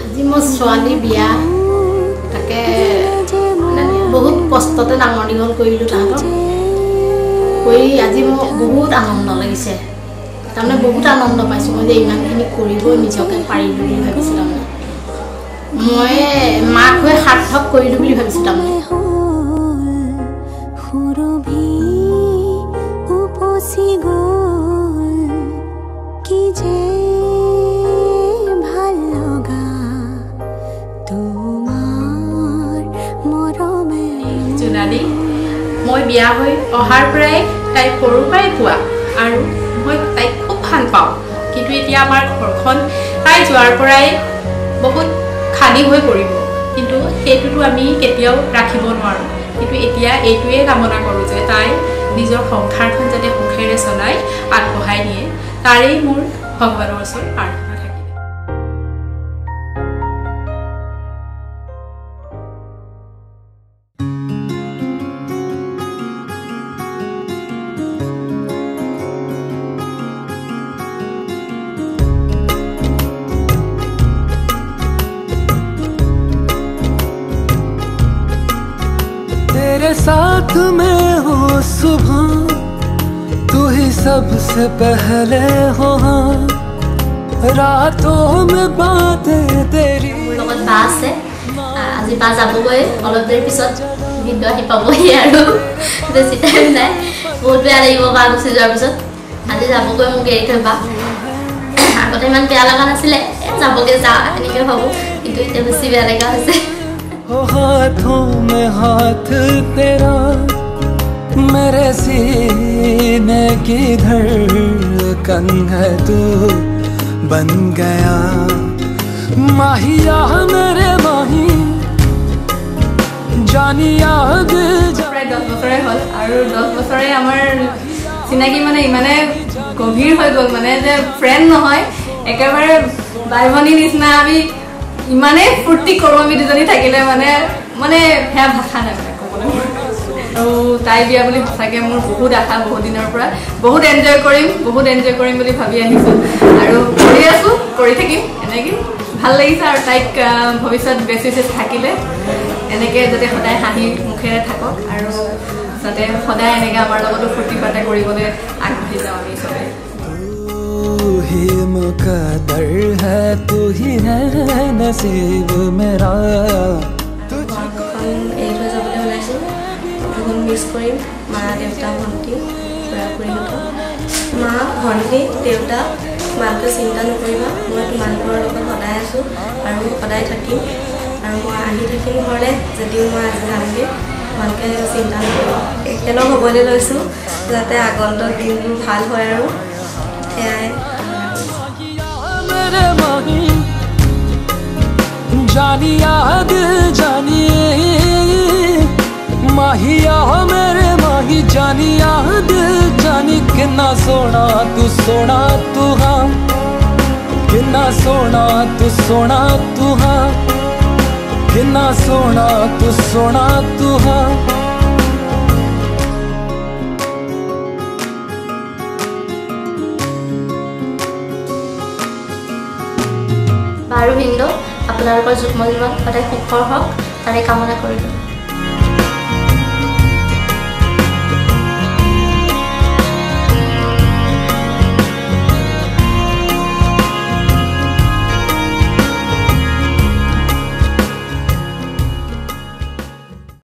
আজি মোৰ ছোৱালী বিয়া তাকে মানে বহুত কষ্টতে ডাঙৰ দীঘল কৰিলোঁ তাহাঁতক। কৰি আজি মোৰ বহুত আনন্দ লাগিছে। তাৰমানে বহুত আনন্দ পাইছোঁ মই যে ইমানখিনি কৰিবই নিজকে পাৰিলোঁ বুলি ভাবিছোঁ তাৰমানে। মই মাক হৈ সাৰ্থক কৰিলোঁ বুলি ভাবিছোঁ তাৰমানে। মই বিয়া হৈ অহাৰ পৰাই তাইক সৰুৰ পৰাই পোৱা আৰু মই তাইক খুব ভাল পাওঁ। কিন্তু এতিয়া আমাৰ ঘৰখন তাই যোৱাৰ পৰাই বহুত খালী হৈ পৰিব। কিন্তু সেইটোতো আমি কেতিয়াও ৰাখিব নোৱাৰোঁ। কিন্তু এতিয়া এইটোৱে কামনা কৰোঁ যে তাই নিজৰ সংসাৰখন যাতে সুখেৰে চলাই আগবঢ়াই নিয়ে। তাৰেই মোৰ ভগৱানৰ ওচৰত প্ৰাৰ্থনা। साथ मैं हूँ सुबह तू ही सबसे पहले हो हाँ रातों में बातें तेरी মোৰ লগত বা আছে আ- আজি বা যাবগৈ অলপ দেৰি পিছত ভিন্ন আহি পাবহি আৰু বেছি টাইম নাই বহুত বেয়া লাগিব বা গুচি যোৱাৰ পিছত আজি যাবগৈ মোক এৰি থৈ বা আগতে ইমান বেয়া লগা নাছিলে এ যাবগৈ যা এনেকৈ ভাবোঁ কিন্তু এতিয়া বেছি বেয়া লগা হৈছে हो हाथों में हाथ तेरा मेरे सीने की धड़कन है तू बन गया माहिया मेरे माही जानिया जा প্ৰায় দহ বছৰে হ'ল আৰু দহ বছৰে আমাৰ চিনাকি মানে ইমানে গভীৰ হৈ গ'ল মানে যে ফ্ৰেণ্ড নহয় একেবাৰে বাই ভনী নিচিনা আমি ইমানেই ফূৰ্তি কৰোঁ আমি দুজনী থাকিলে মানে মানে সেয়া ভাষা নাই মানে ক'বলৈ। আৰু তাই বিয়া বুলি সঁচাকৈ মোৰ বহুত আশা বহুত দিনৰ পৰা। বহুত এনজয় কৰিম বহুত এনজয় কৰিম বুলি ভাবি আহিছোঁ। আৰু কৰি আছোঁ কৰি থাকিম এনেকৈ ভাল লাগিছে আৰু তাইক ভৱিষ্যত বেছি চেচ থাকিলে। এনেকৈ যাতে সদায় হাঁহি মুখেৰে থাকক আৰু যাতে সদায় এনেকৈ আমাৰ লগতো ফূৰ্তি ফাৰ্তা কৰিবলৈ আগবাঢ়ি যাওঁ আমি চবেই। मुकदर है तू ही है नसीब मेरा ঘৰখন এৰি থৈ যাবলৈ ওলাইছোঁ বহুত মিছ কৰিম মা দেউতা ভণ্টি খুৰা খুৰীহঁতক মা ভণ্টি দেউতা তোমালোকে চিন্তা নকৰিবা মই তোমালোকৰ লগত সদায় আছোঁ আৰু সদায় থাকিম আৰু মই আহি থাকিম ঘৰলৈ যদিও মই আজি যামগৈ তোমালোকে চিন্তা নকৰিবা একেলগ হ'বলৈ লৈছোঁ যাতে আগন্তুক দিনবোৰ ভাল হয় আৰু সেয়াই मेरे माही जानिया दिल जानिए माहिया मेरे माही जानिया दिल जानी किन्ना सोना तू सोना तू हाँ किन्ना सोना तू सोना तू हाँ किन्ना सोना तू सोना तू हाँ ভিন্দৌ আপোনালোকৰ যুগ্ম জীৱন সদায় সুখৰ হওক তাৰে কামনা কৰিলোঁ।